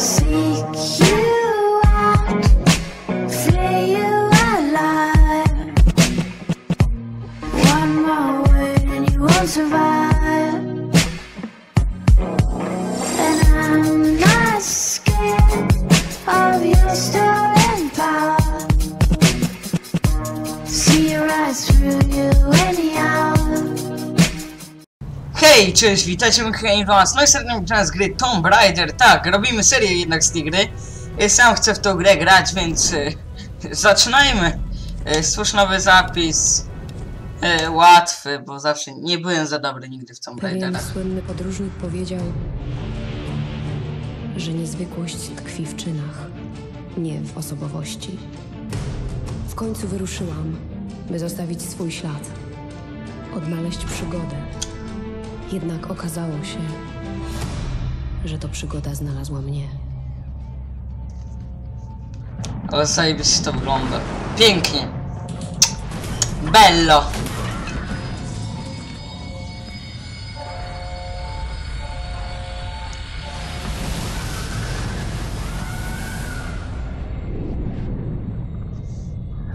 seek you cześć, witajcie, Michał Was. No i serdecznie z gry Tomb Raider. Tak, robimy serię jednak z tej gry. Ja Sam chcę w tą grę grać, więc e, zaczynajmy. E, stwórz nowy zapis. E, łatwy, bo zawsze nie byłem za dobry nigdy w Tomb Pewien Raiderach. słynny podróżnik powiedział, że niezwykłość tkwi w czynach, nie w osobowości. W końcu wyruszyłam, by zostawić swój ślad, odnaleźć przygodę. Jednak okazało się, że to przygoda znalazła mnie. Ale zajebiście to wygląda. Pięknie. Bello.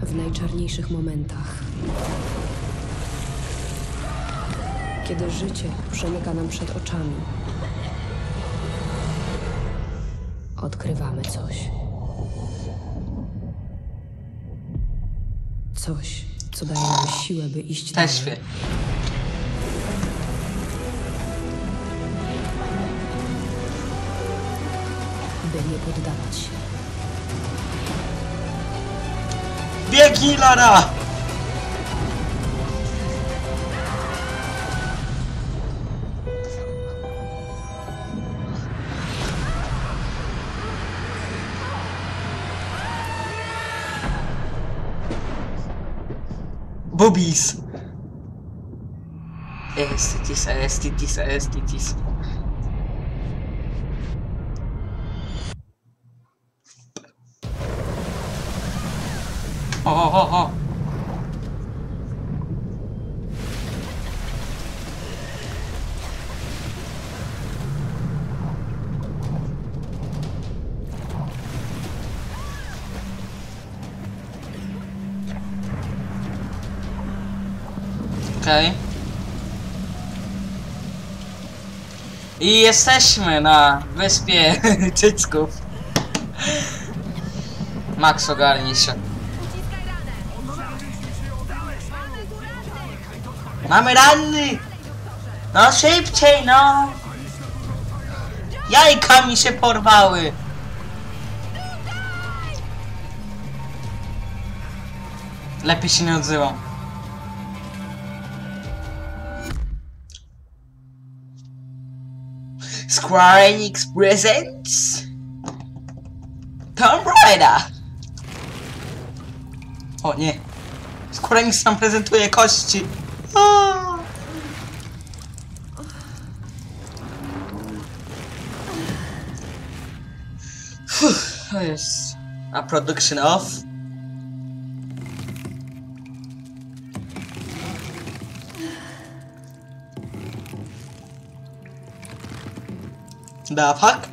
W najczarniejszych momentach, kiedy życie przemyka nam przed oczami, odkrywamy coś. Coś, co daje nam siłę, by iść Też dalej. wie. by nie poddawać się. Biegnij, Lara! hobbies. Estes, estes, estes, estes. I jesteśmy na wyspie cycków. Max ogarnij się. Mamy ranny! No szybciej, no! Jajka mi się porwały! Lepiej się nie odzywam. Square Enix Presents Tomb Raider! O nie! Square Enix nam prezentuje kości! A! Fuh, jest... A production of... The fuck?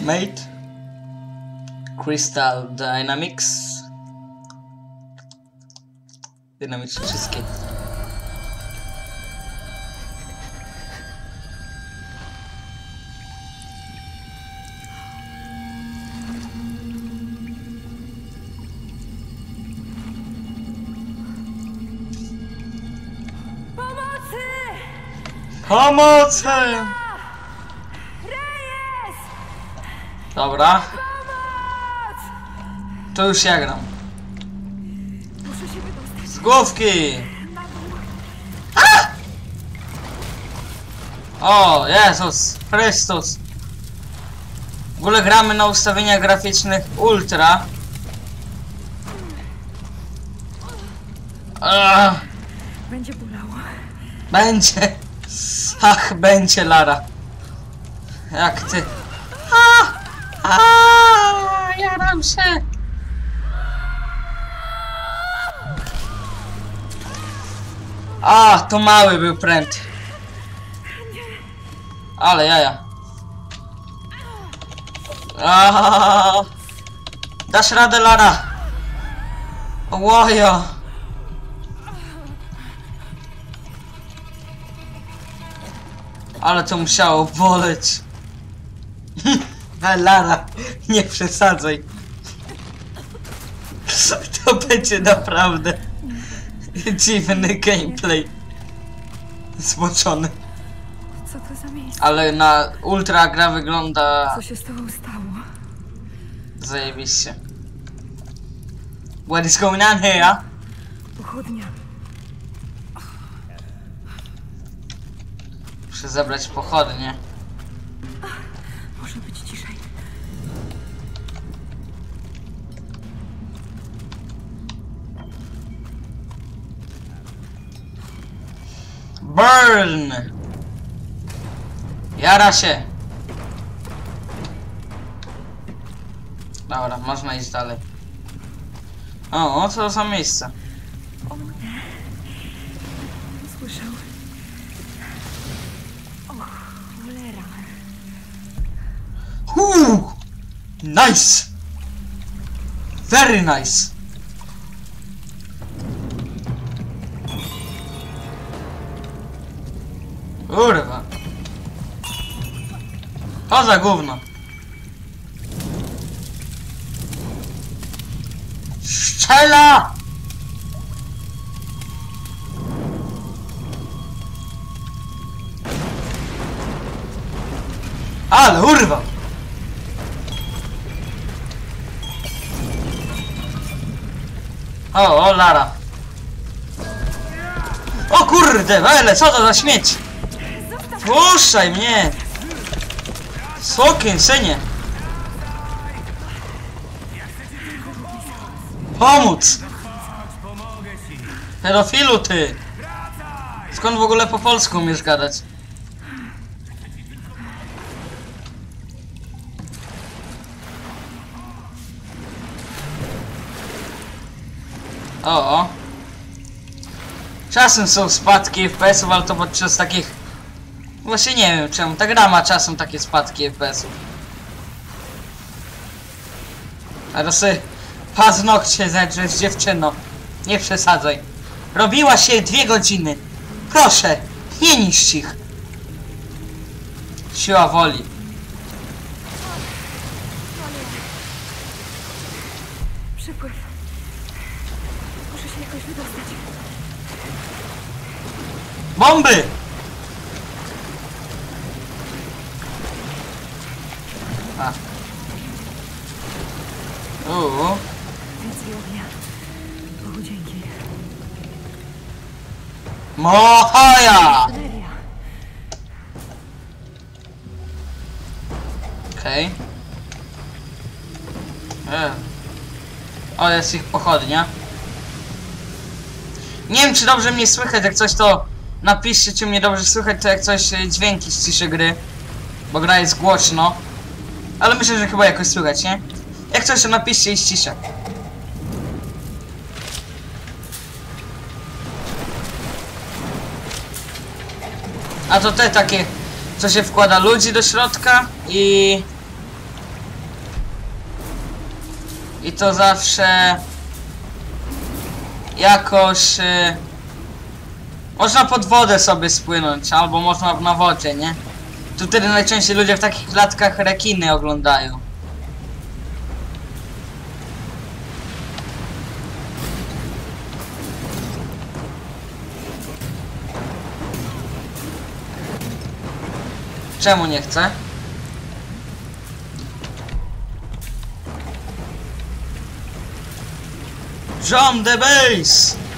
Mate. Crystal Dynamics. Dynamics wszystkie. Pomocy! Pomocy! Dobra, to już ja gram. Z główki! O, Jezus Chrystus! W ogóle gramy na ustawieniach graficznych Ultra. Ach, Będzie bolało. będzie. Ach, będzie Lara. Jak ty. A, a, jaram się. A, to mały był pręt. Ale jaja. Aaaa! Dasz radę, Lara! Łojo! Ale to musiało boleć. Lara, nie przesadzaj. To będzie naprawdę dziwny gameplay. Zmoczony. Co to za miejsce? Ale na ultra gra wygląda Co się z tobą stało? zajebiście. What is going on here? Pochodnia. Muszę zebrać pochodnie. Burn! Jara się! Dobra, można iść dalej. O, o co za miejsce? O nie. Słyszał. O, cholera. Huu! Nice! Very nice! Kurwa. O za gówno. Szczela! Ale urwa! O, o, Lara. O kurde, wele, co to za śmieć? Puszczaj mnie! Sokin, synie! Pomóc! Pedofilu ty! Skąd w ogóle po polsku umiesz gadać? O, o. Czasem są spadki FPS-ów, ale to podczas takich... Właśnie nie wiem czemu, ta gra ma czasem takie spadki FPS-ów. Sobie paznokcie zedrzesz dziewczyno. Nie przesadzaj. Robiła się dwie godziny. Proszę, nie niszcz ich. Siła woli. Przypływ. Muszę się jakoś wydostać. Bomby! A. Uuu. Dzięki. Mohaja! Okej. E. O, jest ich pochodnia. Nie wiem, czy dobrze mnie słychać, jak coś to napiszcie, czy mnie dobrze słychać, to jak coś e, dźwięki ściszy gry. Bo gra jest głośno. Ale myślę, że chyba jakoś słychać, nie? Jak coś to napiszcie i ściszę. A to te takie, co się wkłada ludzi do środka i... I to zawsze jakoś... Y... Można pod wodę sobie spłynąć, albo można na wodzie, nie? Tu wtedy najczęściej ludzie w takich klatkach rekiny oglądają. Czemu nie chce? Jump the base!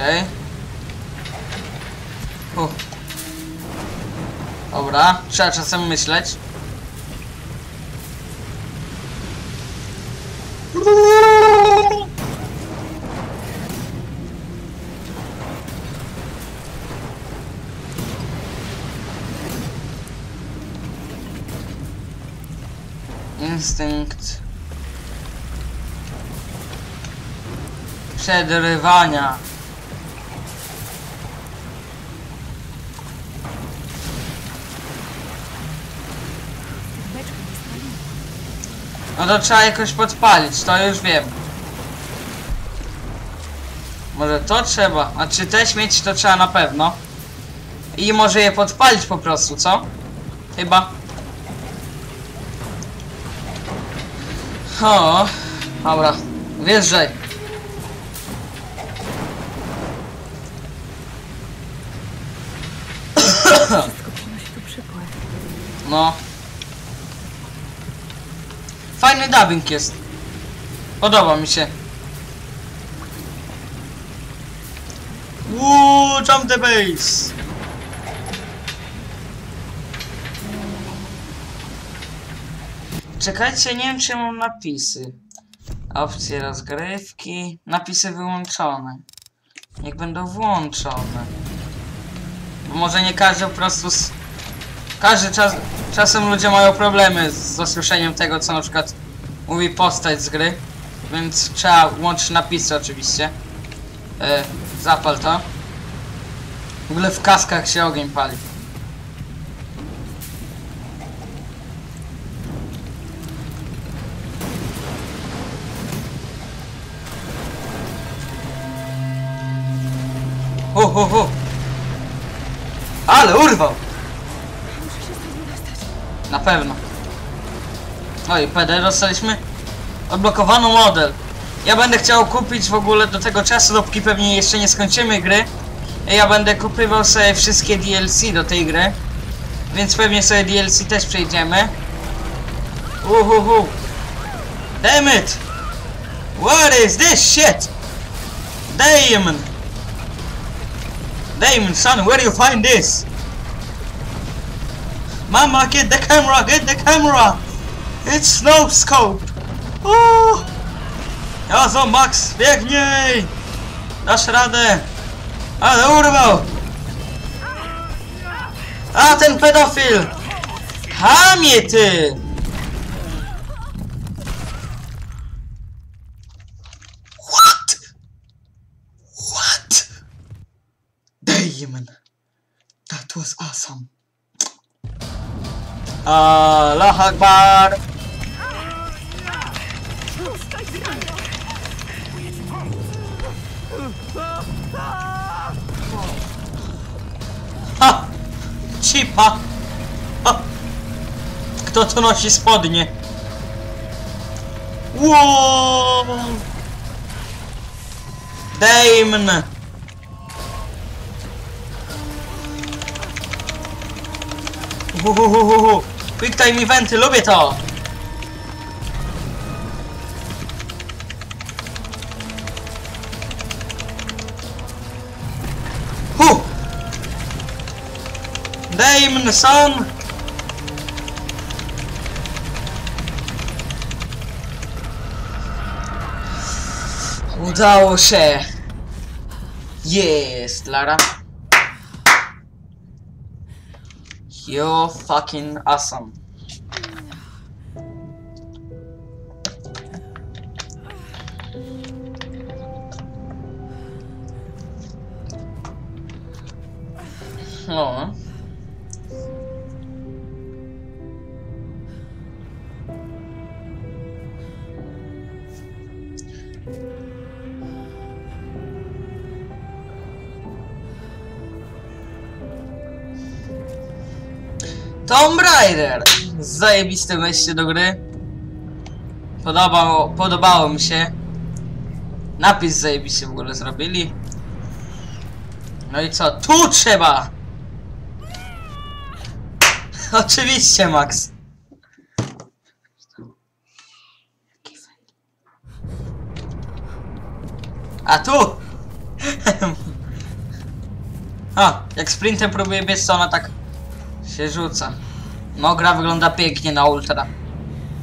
Okej. Okay. Dobra, trzeba czasem myśleć. Instynkt przerywania. No to trzeba jakoś podpalić, to już wiem. Może to trzeba, a czy te śmieci to trzeba na pewno. I może je podpalić po prostu, co? Chyba. O, dobra, wjeżdżaj. Fajny dubbing jest. Podoba mi się. Woo, jump the base. Czekajcie, nie wiem czy mam napisy. Opcje rozgrywki. Napisy wyłączone. Niech będą włączone. Bo może nie każdy po prostu każdy czas, czasem ludzie mają problemy z, z usłyszeniem tego, co na przykład mówi postać z gry, więc trzeba łączyć napisy oczywiście. E, zapal to. W ogóle w kaskach się ogień pali. Hu, hu, hu. Ale urwał! Na pewno. No i PD dostaliśmy odblokowano model. Ja będę chciał kupić w ogóle do tego czasu, dopóki pewnie jeszcze nie skończymy gry. Ja będę kupywał sobie wszystkie DLC do tej gry. Więc pewnie sobie DLC też przejdziemy. Uhuhu. Damn it! What is this shit? Damn! Damn son, where you find this? Mama, get the camera, get the camera! It's no scope! Oh! Jazo, Max, biegnij! Dasz radę! Ale urwał! A, ten pedofil! Hamie ty! What? What? Damon! That was awesome. Allah Akbar! Ha! Cipa! Ha! Kto to nosi spodnie? Wow! Damon! Uhuhuhuhu. Quick time eventy, lubię to! Hu! Damon, son! Udało się! Jest, Lara. You're fucking awesome. No. Tomb Raider! Zajebiste wejście do gry. Podobało, podobało mi się. Napis zajebiście w ogóle zrobili. No i co? Tu trzeba! Oczywiście, Max. A tu! A, jak sprintem próbuję biec, to ona tak się rzuca. No, gra wygląda pięknie na ultra.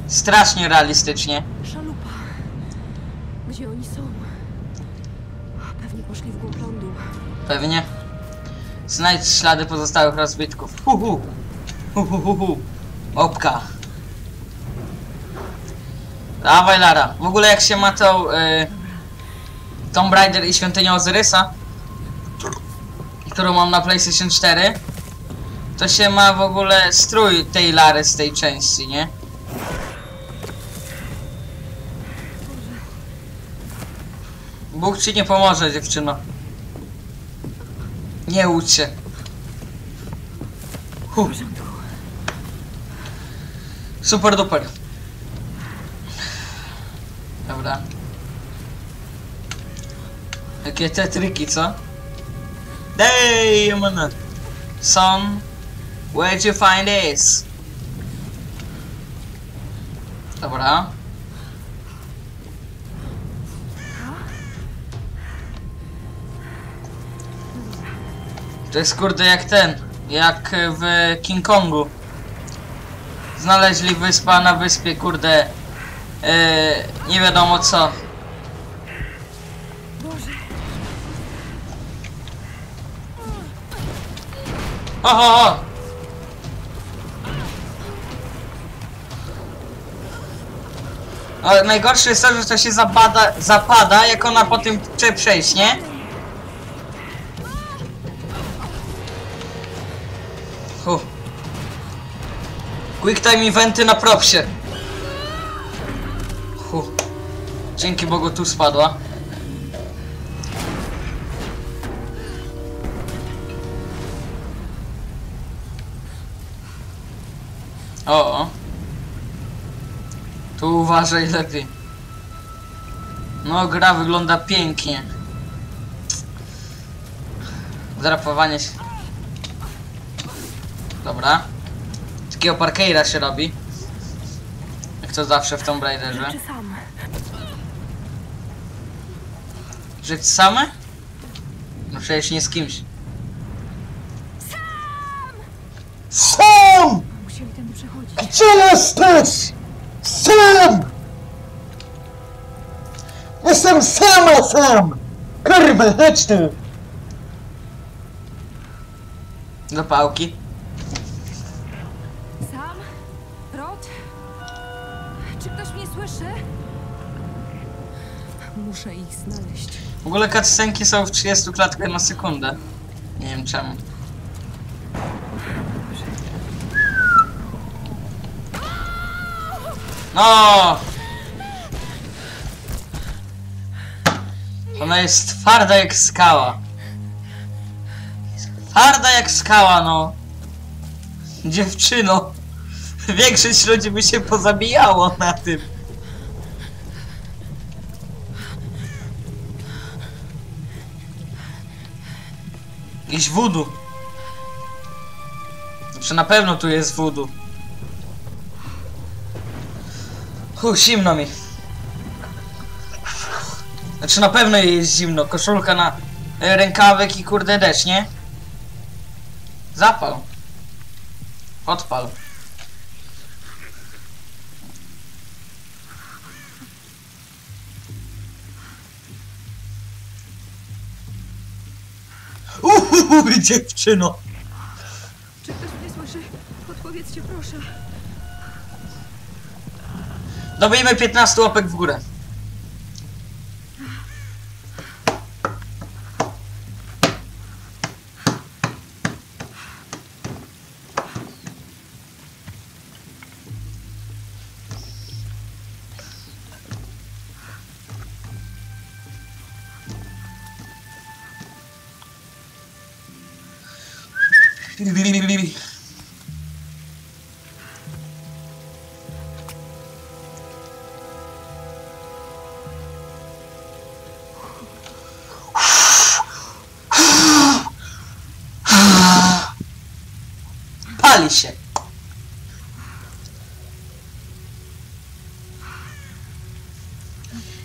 Strasznie realistycznie. Szalupa. Gdzie oni są? Pewnie poszli w głąb lądu. Pewnie. Znajdź ślady pozostałych rozbitków. Hu hu. Hu hu. Opka. Dawaj Lara. W ogóle jak się ma tą y, Tomb Raider i Świątynię Ozyrysa, którą mam na PlayStation 4, to się ma w ogóle strój tej Lary z tej części, nie? Bóg ci nie pomoże, dziewczyno. Nie ucie. się. Super duper. Dobra. Jakie te triki, co? Dej, man. Son where'd you find this? Dobra. To jest kurde jak ten, jak w King Kongu. Znaleźli wyspa na wyspie, kurde, e, nie wiadomo co. O, Ale najgorsze jest to, że to się zapada, zapada, jak ona po tym chce przejść, nie? Hu. Quick time eventy na propsie. Hu. Dzięki Bogu tu spadła. Uważaj lepiej. No, gra wygląda pięknie. Drapowanie się. Dobra. Takiego parkeira się robi. Jak to zawsze w Tomb Raiderze. Sam? Żyć same? No przecież nie z kimś. Sam! Przechodzić. Gdzie jesteś? Sam! Jestem sama sam! Kurwa, chodź tu! Do pałki. Sam? Rod? Czy ktoś mnie słyszy? Muszę ich znaleźć. W ogóle cutscenki są w 30 klatkach na sekundę. Nie wiem czemu. No! Ona jest twarda jak skała. Twarda jak skała, no. Dziewczyno. Większość ludzi by się pozabijało na tym. Jakiś voodoo. Znaczy na pewno tu jest voodoo. Hu, zimno mi. Znaczy na pewno jest zimno. Koszulka na e, rękawek i kurde deszcz, nie? Zapal. Odpal. Uuu, dziewczyno. Czy ktoś mnie słyszy? Odpowiedzcie proszę. Dobijmy 15 łapek w górę.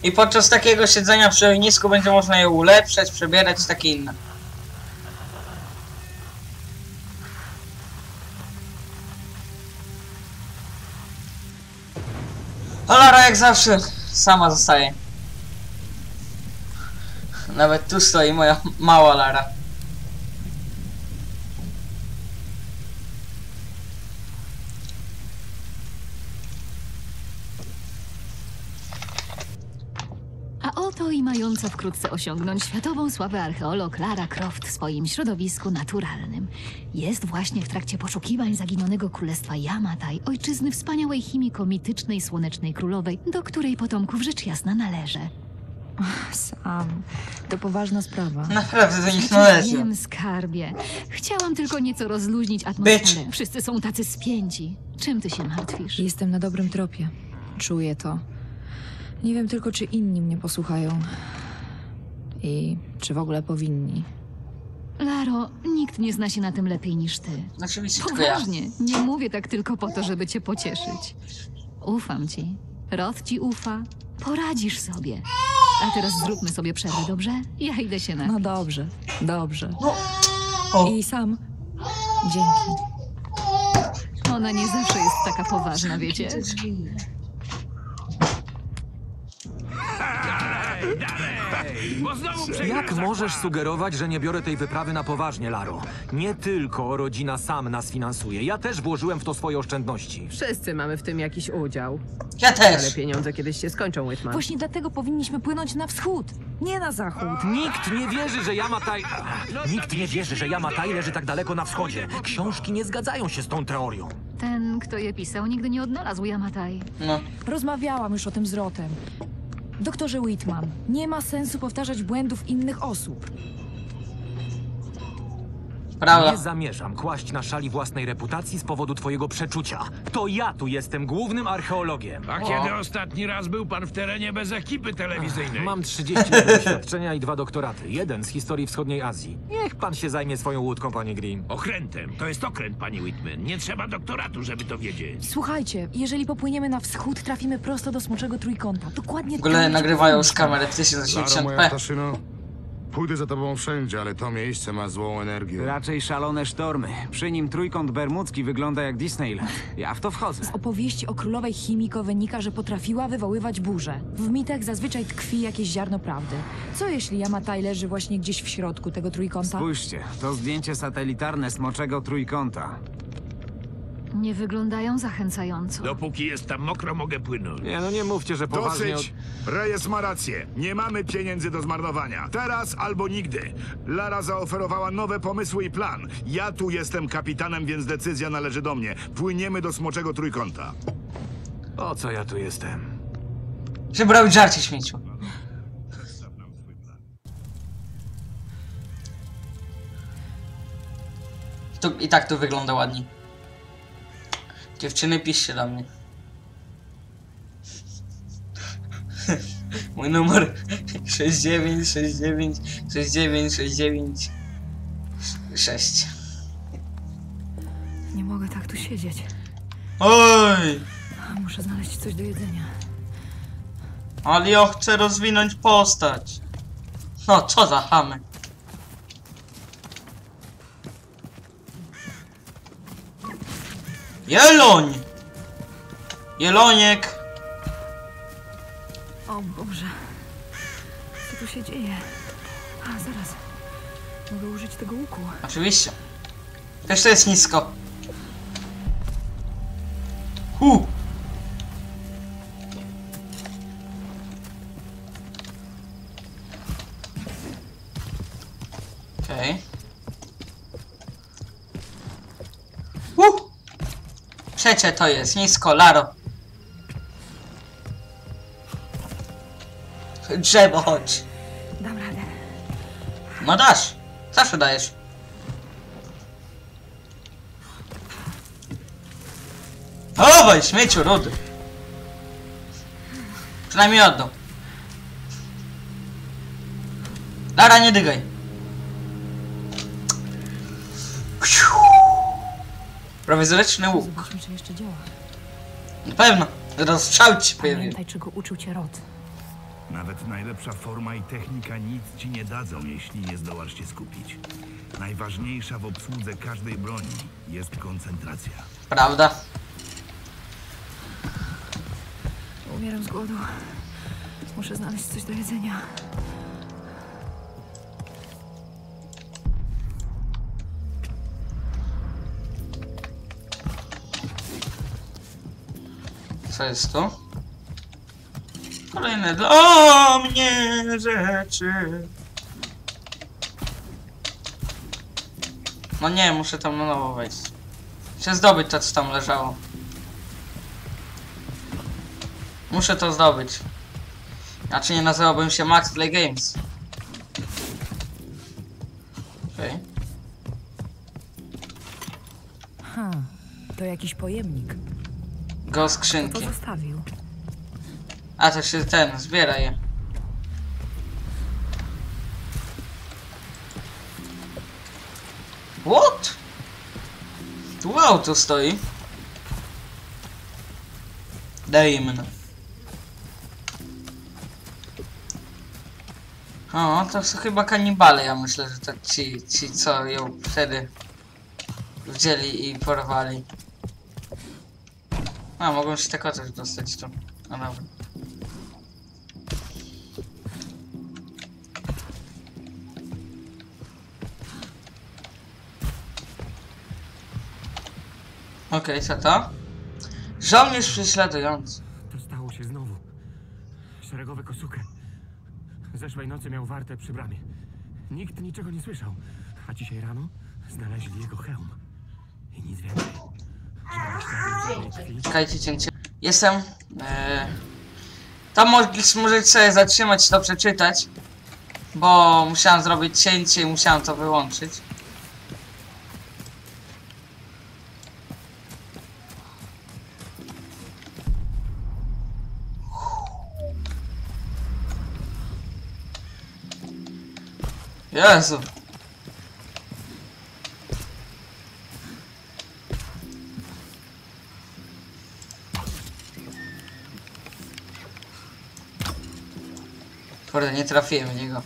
I podczas takiego siedzenia przy ognisku będzie można je ulepszać, przebierać, takie inne. A Lara jak zawsze sama zostaje. Nawet tu stoi moja mała Lara. Oto i mająca wkrótce osiągnąć światową sławę archeolog Lara Croft w swoim środowisku naturalnym. Jest właśnie w trakcie poszukiwań zaginionego królestwa Yamatai, ojczyzny wspaniałej chimiko mitycznej Słonecznej Królowej, do której potomków rzecz jasna należy. Sam, to poważna sprawa. Naprawdę do nich należy. Wiem, skarbie. Chciałam tylko nieco rozluźnić atmosferę. Bitch. Wszyscy są tacy spięci. Czym ty się martwisz? Jestem na dobrym tropie. Czuję to. Nie wiem tylko, czy inni mnie posłuchają. I czy w ogóle powinni. Laro, nikt nie zna się na tym lepiej niż ty. Oczywiście tylko ja. Poważnie, nie mówię tak tylko po to, żeby cię pocieszyć. Ufam ci. Roth ci ufa. Poradzisz sobie. A teraz zróbmy sobie przerwę, dobrze? Ja idę się na. No dobrze, dobrze. O, I sam. Dzięki. Ona nie zawsze jest taka poważna, wiecie? Jak możesz sugerować, że nie biorę tej wyprawy na poważnie, Laro? Nie tylko rodzina sam nas finansuje. Ja też włożyłem w to swoje oszczędności. Wszyscy mamy w tym jakiś udział. ja Ale też. pieniądze kiedyś się skończą, Whitman. Właśnie dlatego powinniśmy płynąć na wschód, nie na zachód. Nikt nie wierzy, że Yamatai... Nikt nie wierzy, że Yamatai leży tak daleko na wschodzie. Książki nie zgadzają się z tą teorią. Ten, kto je pisał, nigdy nie odnalazł Yamatai. No. Rozmawiałam już o tym z Rotem. Doktorze Whitman, nie ma sensu powtarzać błędów innych osób. Prawda. Nie zamierzam kłaść na szali własnej reputacji z powodu twojego przeczucia. To ja tu jestem głównym archeologiem. A kiedy ostatni raz był pan w terenie bez ekipy telewizyjnej? Mam 30 lat doświadczenia i dwa doktoraty. Jeden z historii wschodniej Azji. Niech pan się zajmie swoją łódką, panie Green. Okrętem. To jest okręt, pani Whitman. Nie trzeba doktoratu, żeby to wiedzieć. Słuchajcie, jeżeli popłyniemy na wschód, trafimy prosto do Smoczego Trójkąta. Dokładnie W ogóle tam, gdzie nagrywają z powinniśmy. moja 1080p. ptaszyno. Pójdę za tobą wszędzie, ale to miejsce ma złą energię. Raczej szalone sztormy. Przy nim trójkąt bermudzki wygląda jak Disneyland. Ja w to wchodzę. Z opowieści o królowej Chimiko wynika, że potrafiła wywoływać burze. W mitach zazwyczaj tkwi jakieś ziarno prawdy. Co jeśli Yamatai leży właśnie gdzieś w środku tego trójkąta? Spójrzcie, to zdjęcie satelitarne smoczego trójkąta. Nie wyglądają zachęcająco. Dopóki jest tam mokro, mogę płynąć. Nie, no nie mówcie, że poważnie... Dosyć! Reyes ma rację. Nie mamy pieniędzy do zmarnowania. Teraz albo nigdy. Lara zaoferowała nowe pomysły i plan. Ja tu jestem kapitanem, więc decyzja należy do mnie. Płyniemy do Smoczego Trójkąta. O co ja tu jestem? Żeby robić żarcie śmieciu. Tu, I tak to wygląda ładnie. Dziewczyny, piszcie do mnie. Mój numer 69 69 69 69 6. Nie mogę tak tu siedzieć. Oj! Muszę znaleźć coś do jedzenia. Ale ja chcę rozwinąć postać. No, co za chamy. Jeloń! Jeloniek! O Boże. Co tu się dzieje? A, zaraz. Mogę użyć tego łuku. Oczywiście. Też to jest nisko. Hu! Okej. Okay. Przecie to jest, nisko, Laro. Drzewo, chodź. Dam radę. No dasz. Zawsze dajesz. Dawaj, śmieciu, rudy. Przynajmniej oddał. Lara, nie dygaj. Prowizoryczny łuk. Zobaczmy, czy jeszcze działa. Na pewno. Rozstrzał ci się pojawił. Pamiętaj, czego uczył cię Rod. Nawet najlepsza forma i technika nic ci nie dadzą, jeśli nie zdołasz się skupić. Najważniejsza w obsłudze każdej broni jest koncentracja. Prawda? Umieram z głodu. Muszę znaleźć coś do jedzenia. Co jest tu? Kolejne dla mnie rzeczy. No nie, muszę tam na nowo wejść. Chcę zdobyć to, co tam leżało. Muszę to zdobyć. Znaczy nie nazywałbym się Max Play Games. Okej. Ha, to jakiś pojemnik. Go to skrzynki. zostawił? A to się ten, zbiera je. What? Tu auto stoi. Damon. O, to są chyba kanibale, ja myślę, że to ci, ci co ją wtedy wzięli i porwali. A, mogą się tak coś dostać tu. No dobra. Okej, co to? Żołnierz prześladujący. To stało się znowu. Szeregowy Kosuke. Zeszłej nocy miał wartę przy bramie. Nikt niczego nie słyszał. A dzisiaj rano znaleźli jego hełm. I nic więcej. Czekajcie, cięcie. Jestem. E... Mogliście możecie sobie zatrzymać to przeczytać. Bo musiałem zrobić cięcie i musiałem to wyłączyć. Jezu. Nie trafiłem w niego.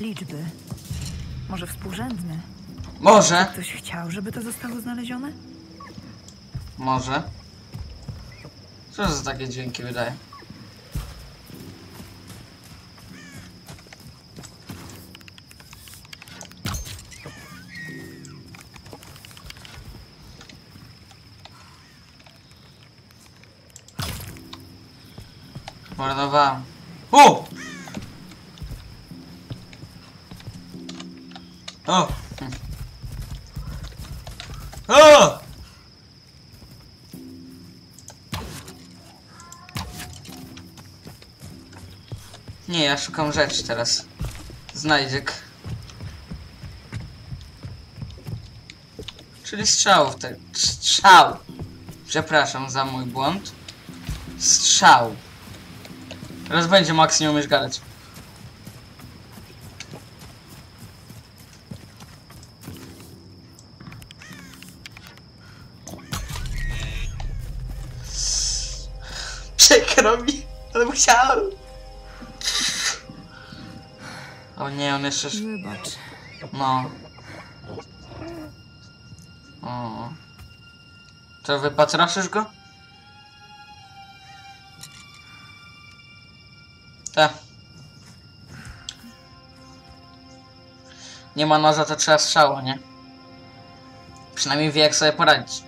Liczby. Może współrzędne? Może, Ktoś chciał, żeby to zostało znalezione? może. Co za takie dźwięki wydaje? U! O! Hm. O! Nie, ja szukam rzeczy teraz. Znajdziek. Czyli strzałów te... Strzał! Przepraszam za mój błąd. Strzał. Teraz będzie Max, nie umiesz gadać. Przykro mi, ale musiałem. O nie, on jeszcze... Wybacz. No. O. To wypatraszysz go? Nie ma noża, to trzeba strzała, nie? Przynajmniej wie, jak sobie poradzić.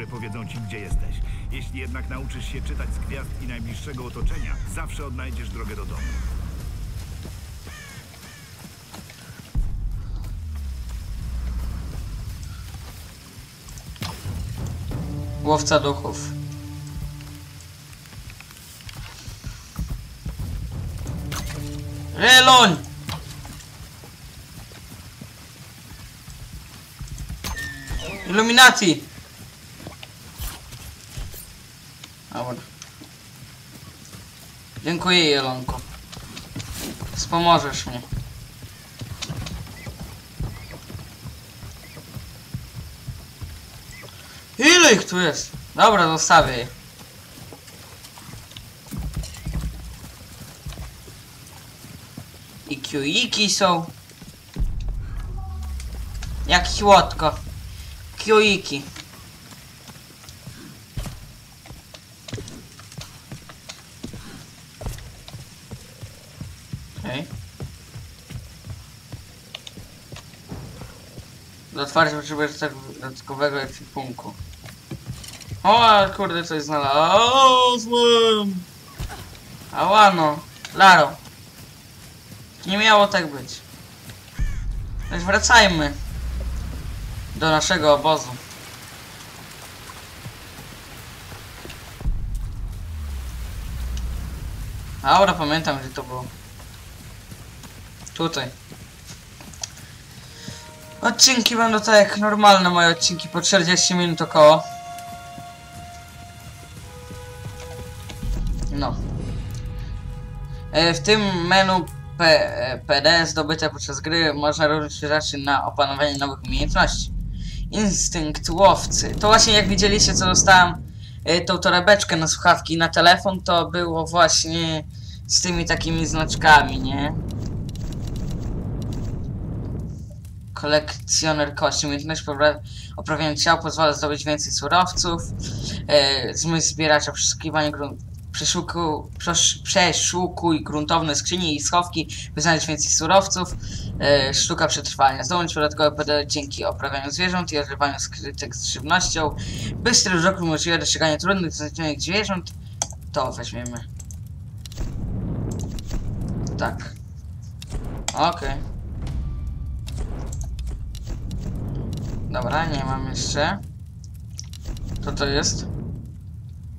Które powiedzą ci, gdzie jesteś. Jeśli jednak nauczysz się czytać z gwiazd i najbliższego otoczenia, zawsze odnajdziesz drogę do domu. Łowca duchów. Reloń! Illuminati! Dobra. Dziękuję, Jelonko. Wspomożesz mnie. Ile ich tu jest? Dobra, zostawię je. I są. Jak chłodko. Kiujiki. Okej. Do otwarcia potrzebujesz dodatkowego ekwipunku. O, kurde, coś znalazłem! Ałano! Laro! Nie miało tak być. Więc wracajmy do naszego obozu. Aura, pamiętam gdzie to było. Tutaj. Odcinki będą tak jak normalne moje odcinki po 40 minut około. No. E, W tym menu P e, PD zdobyte podczas gry można różnić rzeczy na opanowanie nowych umiejętności. Instynkt łowcy. To właśnie jak widzieliście co dostałem e, tą torebeczkę na słuchawki na telefon, to było właśnie z tymi takimi znaczkami, nie? Kolekcjoner kości. Umiejętność oprawiania ciał pozwala zdobyć więcej surowców. E, zmysł zbieracza przeszukiwanie grunt. Przeszuku, przesz, przeszukuj gruntowne skrzynie i schowki, by znaleźć więcej surowców. E, sztuka przetrwania. Zdobądź dodatkowe PD dzięki oprawianiu zwierząt i odrywaniu skrytek z żywnością. Bystry wzrok umożliwia dostrzeganie trudnych, zaznaczonych zwierząt. To weźmiemy. Tak. Okej. Dobra, nie mam jeszcze. Co to jest?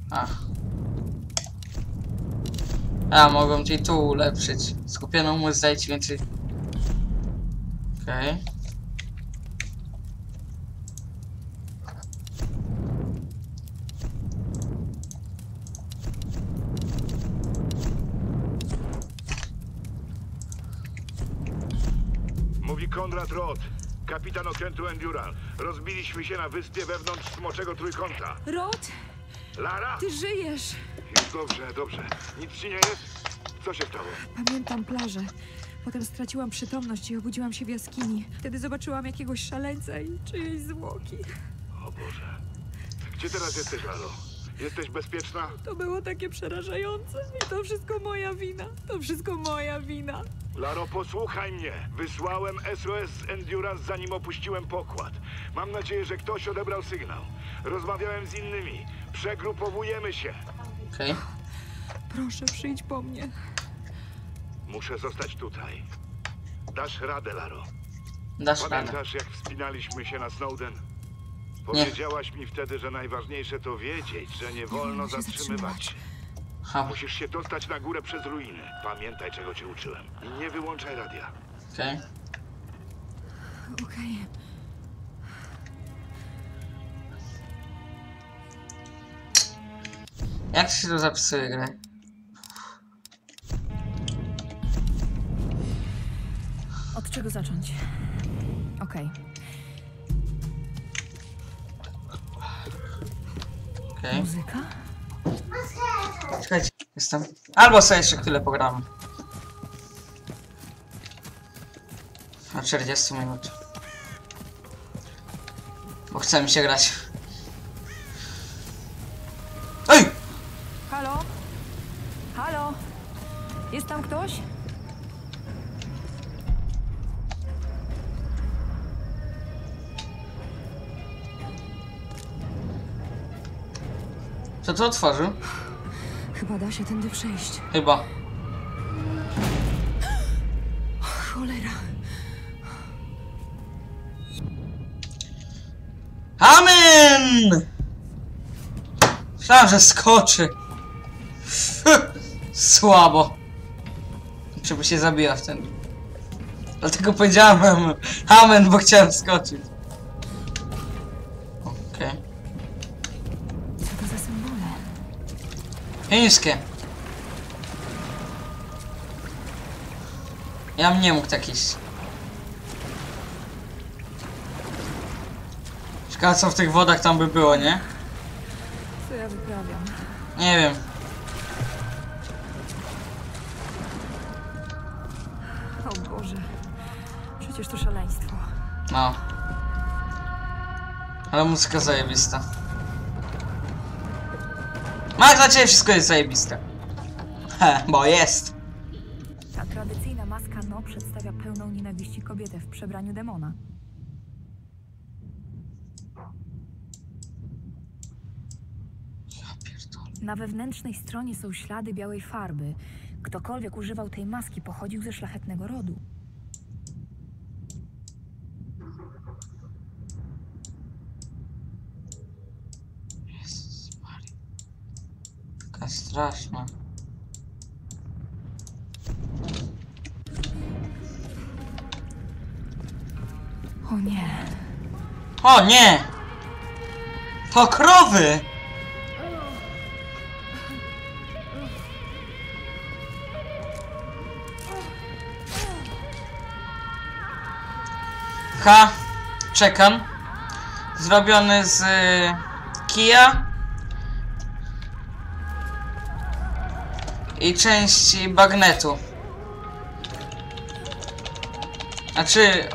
Ach. A, mogą ci tu ulepszyć. Skupioną mu ci więcej. Okej. Mówi Konrad Roth, kapitan okrętu Endural. Rozbiliśmy się na wyspie wewnątrz Smoczego Trójkąta. Rod, Lara? ty żyjesz! Dobrze, dobrze. Nic ci nie jest? Co się stało? Pamiętam plażę. Potem straciłam przytomność i obudziłam się w jaskini. Wtedy zobaczyłam jakiegoś szaleńca i czyjeś zwłoki. O Boże. Gdzie teraz jesteś, Lalo? Jesteś bezpieczna? To było takie przerażające. I to wszystko moja wina. To wszystko moja wina. Laro, posłuchaj mnie. Wysłałem SOS z Endurance zanim opuściłem pokład. Mam nadzieję, że ktoś odebrał sygnał. Rozmawiałem z innymi. Przegrupowujemy się. Okej. Proszę, przyjdź po mnie. Muszę zostać tutaj. Dasz radę, Laro. Dasz radę. Pamiętasz, jak wspinaliśmy się na Snowden? Powiedziałaś mi wtedy, że najważniejsze to wiedzieć, że nie wolno zatrzymywać. Ha, Musisz się dostać na górę przez ruiny. Pamiętaj, czego cię uczyłem. I nie wyłączaj radia. okej. Okej. Jak się tu zapisuje grę? Od czego zacząć? Okej. Okej. Muzyka? Czekajcie, jestem. Albo sobie jeszcze chwilę pogramy. Na 40 minut. Bo chce mi się grać. Ej! Halo? Halo? Jest tam ktoś? Co to otworzył? Chyba da się tędy przejść. Chyba. Cholera. Amen! Myślałem, że skoczy. Słabo. Żeby się zabija w ten. Dlatego powiedziałem amen bo chciałem skoczyć. Chińskie. Ja bym nie mógł tak iść. Ciekawe co w tych wodach tam by było, nie? Co ja wyprawiam? Nie wiem. O Boże. Przecież to szaleństwo. No. Ale muzyka zajebista. Max, dla ciebie wszystko jest zajebiste. He, bo jest. Tak Tradycyjna maska No przedstawia pełną nienawiści kobietę w przebraniu demona. Na wewnętrznej stronie są ślady białej farby. Ktokolwiek używał tej maski pochodził ze szlachetnego rodu. Taka straszna. O nie. O nie! To krowy! Ha! Czekam. Zrobiony z y, kija. I części bagnetu. Znaczy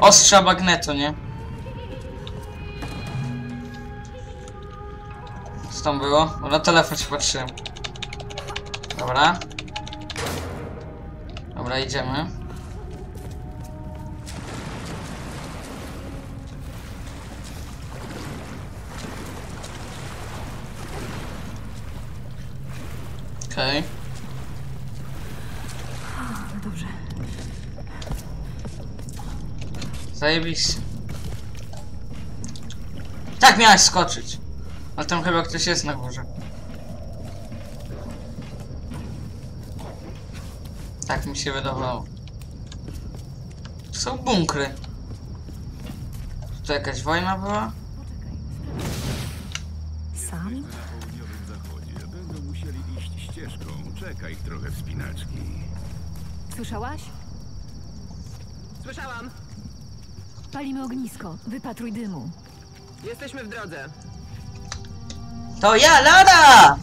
ostrza bagnetu, nie? Co tam było? Bo na telefon się patrzyłem. Dobra. Dobra, idziemy. Okej. Zajebiście. Tak miałeś skoczyć. Ale tam chyba ktoś jest na górze. Tak mi się wydawało. To są bunkry. Tu jakaś wojna była? Sam? południowym zachodzie będą musieli iść ścieżką. Czeka ich trochę wspinaczki. Słyszałaś? Słyszałam! Palimy ognisko. Wypatruj dymu. Jesteśmy w drodze. To ja, Lara!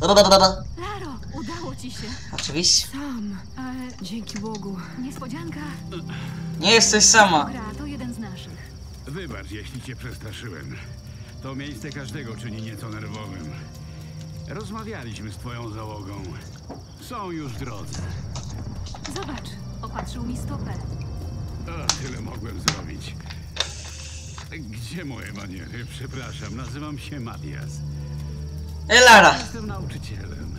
Laro, udało ci się. Oczywiście. Sam, ale dzięki Bogu. Niespodzianka. Nie jesteś sama. Gra, to jeden z naszych. Wybacz, jeśli cię przestraszyłem. To miejsce każdego czyni nieco nerwowym. Rozmawialiśmy z twoją załogą. Są już w drodze. Zobacz, opatrzył mi stopę. O, tyle mogłem zrobić. Gdzie moje maniery? Przepraszam, nazywam się Matias. E, Lara. Jestem nauczycielem.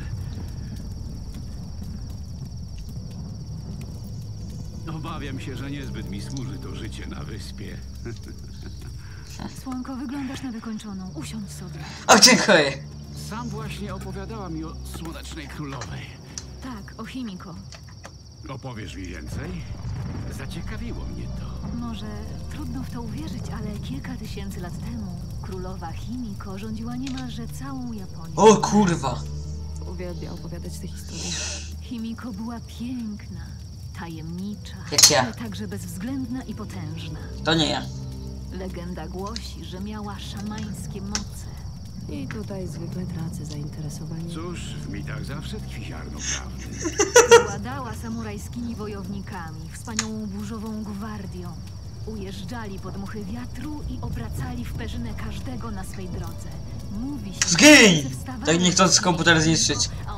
Obawiam się, że niezbyt mi służy to życie na wyspie. Słonko, wyglądasz na wykończoną. Usiądź sobie. O, dziękuję. Sam właśnie opowiadała mi o Słonecznej Królowej. Tak, o Chimiko. Opowiesz mi więcej? Zaciekawiło mnie to. Może trudno w to uwierzyć, ale kilka tysięcy lat temu królowa Chimiko rządziła niemalże całą Japonią. O kurwa. Uwielbia opowiadać te historie. Chimiko była piękna, tajemnicza, Jak ja. ale także bezwzględna i potężna. To nie ja. Legenda głosi, że miała szamańskie moce. I tutaj zwykle tracę zainteresowanie. Cóż, w mitach zawsze tkwi ziarno prawdy. Władała samurajskimi wojownikami, wspaniałą burzową gwardią. Ujeżdżali pod muchy wiatru i obracali w perzynę każdego na swej drodze. Mówi się, wstawali Tak nie chcąc komputer zniszczyć. A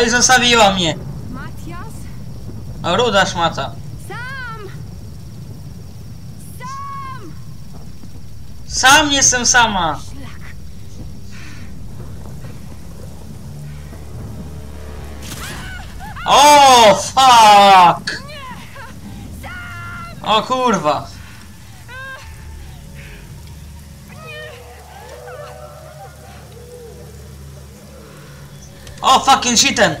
No i zostawiła mnie. Matias? Ruda szmata. Sam! Sam! Sam jestem sama. O, fuck! O kurwa. O, fucking shiten!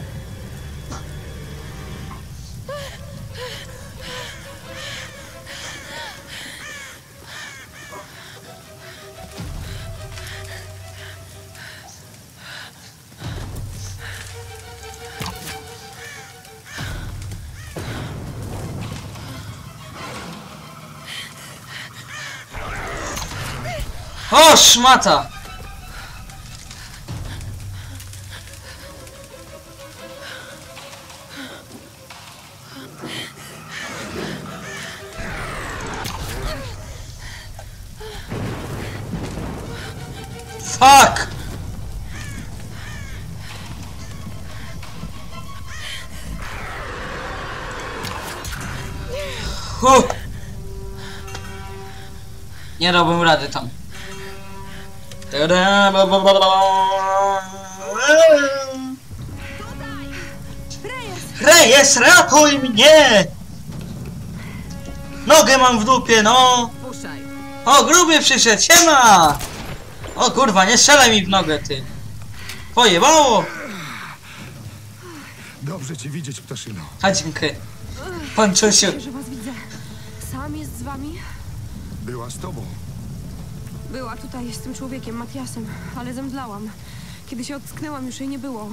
O, szmata! Fuck! Dałbym rady tam. Tada. Reyes, ratuj mnie! Nogę mam w dupie, no! Puszczaj. O, gruby przyszedł, siema! O kurwa, nie strzelaj mi w nogę, ty! Pojebało! Dobrze cię widzieć, ptaszyno. A dziękuję. Pan Czesiu. Tutaj z tym człowiekiem, Matiasem, ale zemdlałam. Kiedy się ocknęłam, już jej nie było.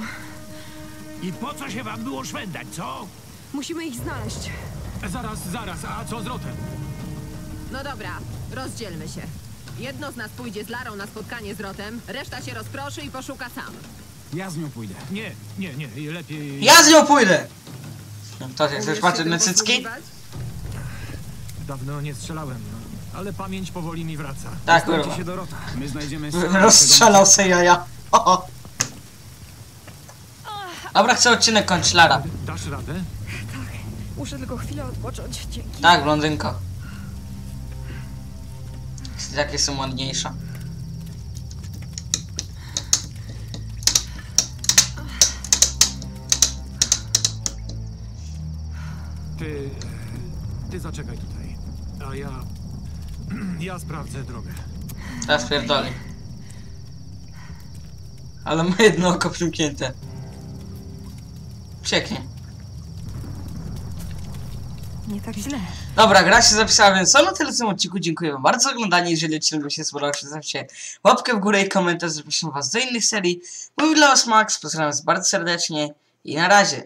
I po co się wam było szwendać, co? Musimy ich znaleźć. Zaraz, zaraz, a co z Rotem? No dobra, rozdzielmy się. Jedno z nas pójdzie z Larą na spotkanie z Rotem, reszta się rozproszy i poszuka sam. Ja z nią pójdę. Nie, nie, nie, lepiej... Ja z nią pójdę! No To jak chcesz patrzeć na cycki? Dawno nie strzelałem, ale pamięć powoli mi wraca. Tak, kurwa. się Dorota. My znajdziemy... Rozstrzelał se jaja. O, o. Dobra, chcę odcinek kończyć, Lara. Dasz radę? Muszę tylko chwilę odpocząć. Dzięki. Tak, blondynko. Jakie są ładniejsze. Ty... Ty zaczekaj tutaj. A ja... Ja sprawdzę drogę. Teraz pierdolę. Ale ma jedno oko przymknięte. Pięknie. Nie tak źle. Dobra, gra się zapisała, więc solo tyle w tym odcinku. Dziękuję wam bardzo za oglądanie. Jeżeli odcinek wam się spodobał, to zostawcie łapkę w górę i komentarz. Zapraszam was do innych serii. Mówił dla was Max, pozdrawiam was bardzo serdecznie i na razie.